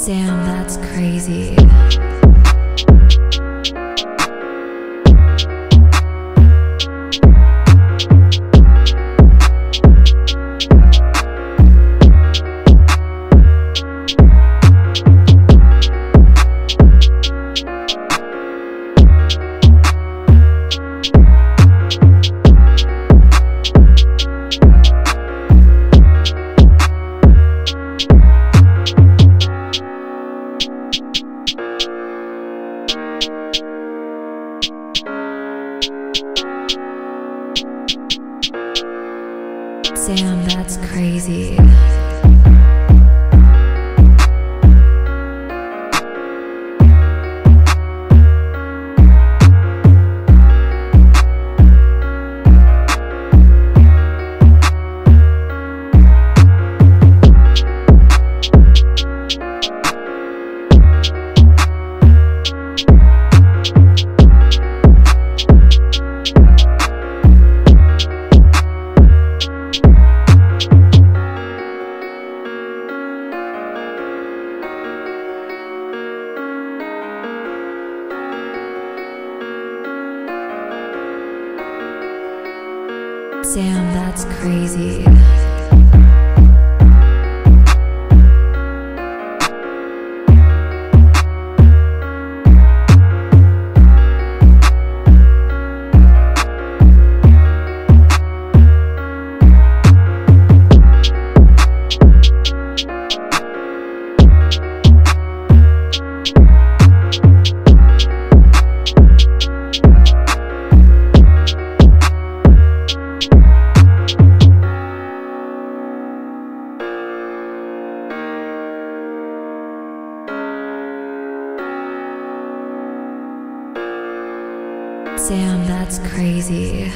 Sam, that's crazy. Sam, that's crazy. Sam, that's crazy. Sam, that's crazy.